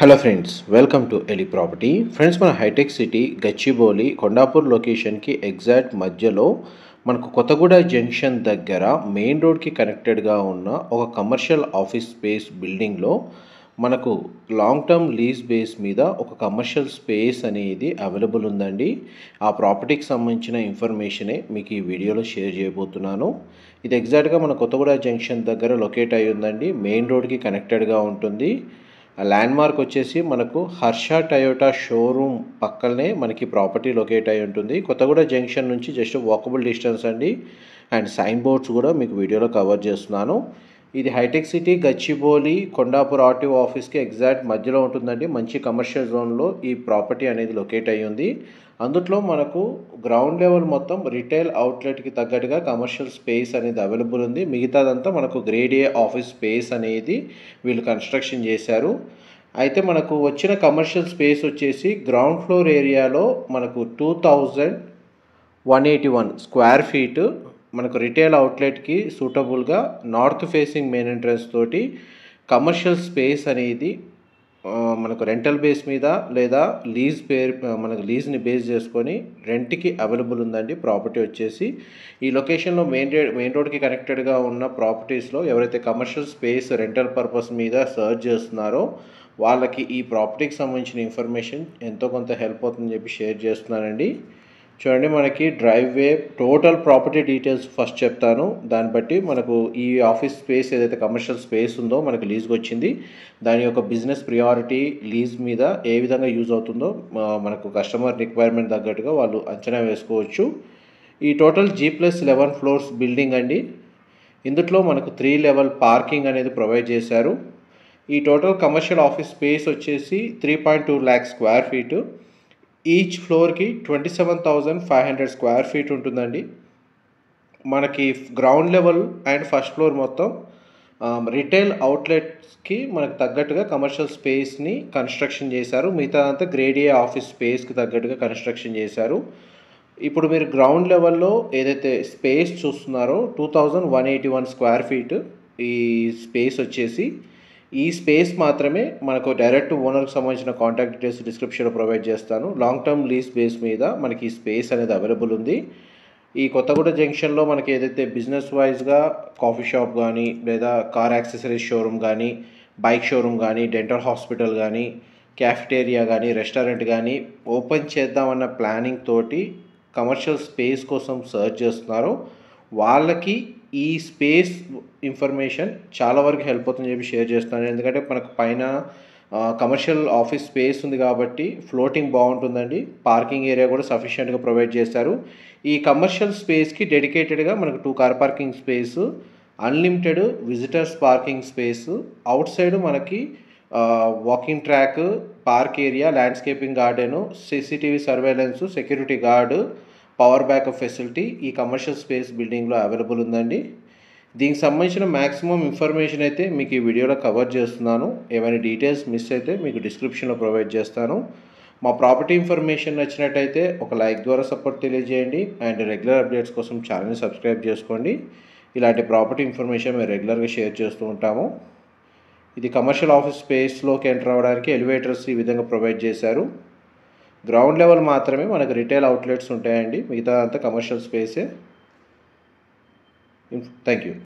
Hello friends welcome to ఎలి property friends మన hitech city Gachibowli Kondapur లొకేషన్కి ఎగ్జాక్ట్ మధ్యలో మనకు కొత్తగూడ జంక్షన్ దగ్గర మెయిన్ రోడ్కి కనెక్టెడ్గా ఉన్న ఒక కమర్షియల్ ఆఫీస్ స్పేస్ బిల్డింగ్లో మనకు లాంగ్ టర్మ్ లీజ్ బేస్ మీద ఒక కమర్షియల్ స్పేస్ అనేది అవైలబుల్ ఉందండి. ఆ ప్రాపర్టీకి సంబంధించిన ఇన్ఫర్మేషనే మీకు ఈ వీడియోలో షేర్ చేయబోతున్నాను. ఇది ఎగ్జాక్ట్గా మన కొత్తగూడ జంక్షన్ దగ్గర లొకేట్ అయి ఉందండి. మెయిన్ రోడ్కి కనెక్టెడ్గా ఉంటుంది. ఆ ల్యాండ్ మార్క్ వచ్చేసి మనకు హర్ష టయోటా షోరూమ్ పక్కనే మనకి ప్రాపర్టీ లొకేట్ అయి ఉంటుంది. కొత్తగూడ జంక్షన్ నుంచి జస్ట్ వాకబుల్ డిస్టెన్స్ అండి. అండ్ సైన్ బోర్డ్స్ కూడా మీకు వీడియోలో కవర్ చేస్తున్నాను. ఇది Hitec City Gachibowli Kondapur RTO ఆఫీస్కి ఎగ్జాక్ట్ మధ్యలో ఉంటుందండి. మంచి కమర్షియల్ జోన్లో ఈ ప్రాపర్టీ అనేది లొకేట్ అయ్యి ఉంది అందుట్లో మనకు గ్రౌండ్ లెవెల్ మొత్తం రిటైల్ అవుట్లెట్కి తగ్గట్టుగా కమర్షియల్ స్పేస్ అనేది అవైలబుల్ ఉంది. మిగతాదంతా మనకు గ్రేడ్ ఏ ఆఫీస్ స్పేస్ అనేది వీళ్ళు కన్స్ట్రక్షన్ చేశారు. అయితే మనకు వచ్చిన కమర్షియల్ స్పేస్ వచ్చేసి గ్రౌండ్ ఫ్లోర్ ఏరియాలో మనకు two thousand one eighty one square feet మనకు రిటైల్ అవుట్లెట్కి సూటబుల్గా నార్త్ ఫేసింగ్ మెయిన్ ఎంట్రన్స్ తోటి కమర్షియల్ స్పేస్ అనేది మనకు రెంటల్ బేస్ మీద లేదా లీజ్ పేర్ మనకు లీజ్ని బేస్ చేసుకొని రెంట్కి అవైలబుల్ ఉందండి ప్రాపర్టీ వచ్చేసి. ఈ లొకేషన్లో మెయిన్ రోడ్ మెయిన్ రోడ్కి కనెక్టెడ్గా ఉన్న ప్రాపర్టీస్లో ఎవరైతే కమర్షియల్ స్పేస్ రెంటల్ పర్పస్ మీద సర్చ్ చేస్తున్నారో వాళ్ళకి ఈ ప్రాపర్టీకి సంబంధించిన ఇన్ఫర్మేషన్ ఎంతో కొంత హెల్ప్ అవుతుందని చెప్పి షేర్ చేస్తున్నానండి. చూడండి మనకి driveway total property details first చెప్తాను. దాన్ని బట్టి మనకు ఈ ఆఫీస్ స్పేస్ ఏదైతే కమర్షియల్ స్పేస్ ఉందో మనకు లీజ్కి వచ్చింది. దాని యొక్క బిజినెస్ ప్రియారిటీ లీజ్ మీద ఏ విధంగా యూజ్ అవుతుందో మనకు కస్టమర్ రిక్వైర్మెంట్ తగ్గట్టుగా వాళ్ళు అంచనా వేసుకోవచ్చు. ఈ total G plus eleven floors building అండి. ఇందులో మనకు త్రీ లెవెల్ పార్కింగ్ అనేది ప్రొవైడ్ చేశారు. ఈ టోటల్ కమర్షియల్ ఆఫీస్ స్పేస్ వచ్చేసి three point two lakh square feet. Each ఫ్లోర్కి twenty seven thousand five hundred square feet ఉంటుందండి. మనకి ground level and first floor మొత్తం um, రిటైల్ అవుట్లెట్స్కి మనకు తగ్గట్టుగా కమర్షియల్ స్పేస్ని కన్స్ట్రక్షన్ చేశారు. మిగతా అంతా గ్రేడ్ ఏ ఆఫీస్ స్పేస్కి తగ్గట్టుగా కన్స్ట్రక్షన్ చేశారు. ఇప్పుడు మీరు గ్రౌండ్ లెవెల్లో ఏదైతే స్పేస్ చూస్తున్నారో two thousand one eighty one square feet ఈ స్పేస్ వచ్చేసి ఈ స్పేస్ మాత్రమే మనకు డైరెక్ట్ ఓనర్కి సంబంధించిన కాంటాక్ట్ డీటెయిల్స్ డిస్క్రిప్షన్లో ప్రొవైడ్ చేస్తాను. లాంగ్ టర్మ్ లీజ్ బేస్ మీద మనకి ఈ స్పేస్ అనేది అవైలబుల్ ఉంది. ఈ కొత్తగూడ జంక్షన్లో మనకి ఏదైతే బిజినెస్ వైజ్గా కాఫీ షాప్ కానీ లేదా కార్ యాక్సెసరీస్ షోరూమ్ కానీ బైక్ షోరూమ్ కానీ డెంటల్ హాస్పిటల్ కానీ క్యాఫిటేరియా కానీ రెస్టారెంట్ కానీ ఓపెన్ చేద్దామన్న ప్లానింగ్ తోటి కమర్షియల్ స్పేస్ కోసం సర్చ్ చేస్తున్నారో. వాళ్ళకి ఈ స్పేస్ ఇన్ఫర్మేషన్ చాలా వరకు హెల్ప్ అవుతుందని చెప్పి షేర్ చేస్తున్నాను. ఎందుకంటే మనకు పైన కమర్షియల్ ఆఫీస్ స్పేస్ ఉంది కాబట్టి ఫ్లోటింగ్ బాగుంటుందండి. పార్కింగ్ ఏరియా కూడా సఫిషియెంట్గా ప్రొవైడ్ చేశారు. ఈ కమర్షియల్ స్పేస్కి డెడికేటెడ్గా మనకు two car parking space unlimited visitors parking space outside మనకి walking track park area landscaping garden CCTV surveillance security guard power backup facility ఈ కమర్షియల్ స్పేస్ బిల్డింగ్లో అవైలబుల్ ఉందండి. దీనికి సంబంధించిన మ్యాక్సిమం ఇన్ఫర్మేషన్ అయితే మీకు ఈ వీడియోలో కవర్ చేస్తున్నాను. ఏమైనా డీటెయిల్స్ మిస్ అయితే మీకు డిస్క్రిప్షన్లో ప్రొవైడ్ చేస్తాను. మా ప్రాపర్టీ ఇన్ఫర్మేషన్ నచ్చినట్టయితే ఒక లైక్ ద్వారా సపోర్ట్ తెలియజేయండి. అండ్ రెగ్యులర్ అప్డేట్స్ కోసం ఛానల్ని సబ్స్క్రైబ్ చేసుకోండి. ఇలాంటి ప్రాపర్టీ ఇన్ఫర్మేషన్ మేము రెగ్యులర్గా షేర్ చేస్తూ ఉంటాము. ఇది కమర్షియల్ ఆఫీస్ స్పేస్లోకి ఎంటర్ అవ్వడానికి ఎలివేటర్స్ ఈ విధంగా ప్రొవైడ్ చేశారు. గ్రౌండ్ లెవెల్ మాత్రమే మనకు రిటైల్ అవుట్లెట్స్ ఉంటాయండి. మిగతా అంతా కమర్షియల్ స్పేసే. Thank you